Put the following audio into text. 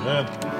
Amen.